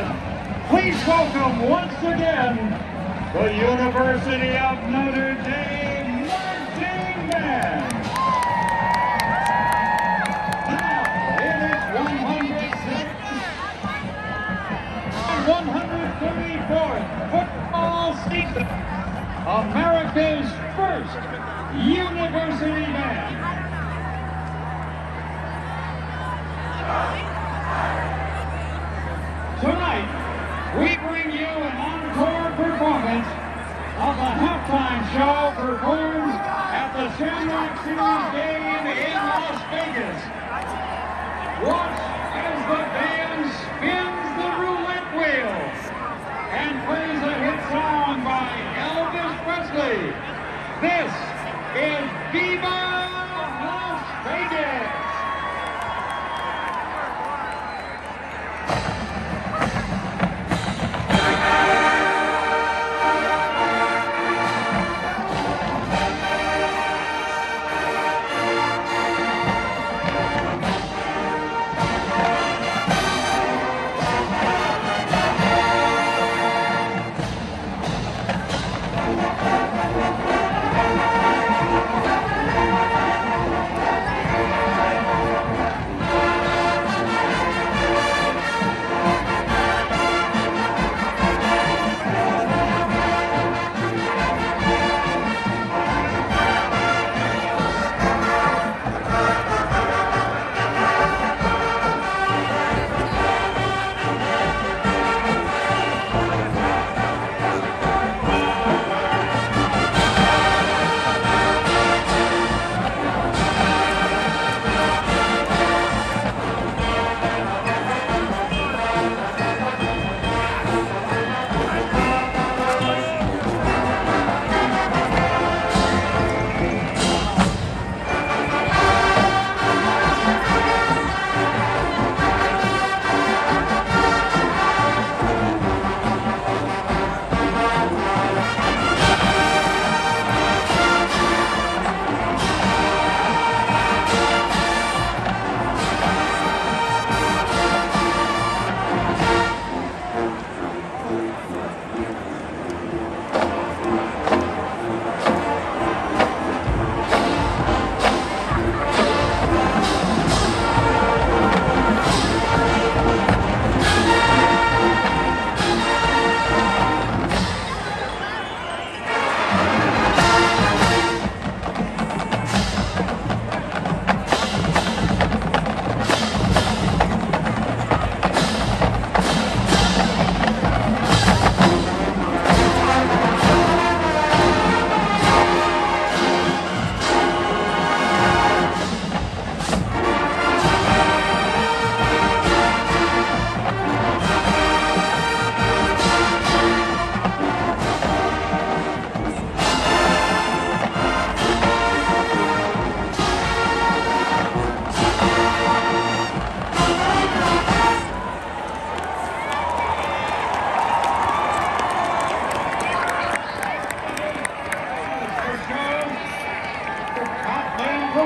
gentlemen, please welcome once again the University of Notre Dame Marching Band. Now, in its 134th football season, America's first university band. Show performed at the Shamrock Series game in Las Vegas. Watch as the band spins the roulette wheel and plays a hit song by Elvis Presley. This is Viva Las Vegas!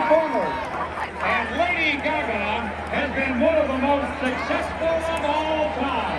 And Lady Gaga has been one of the most successful of all time.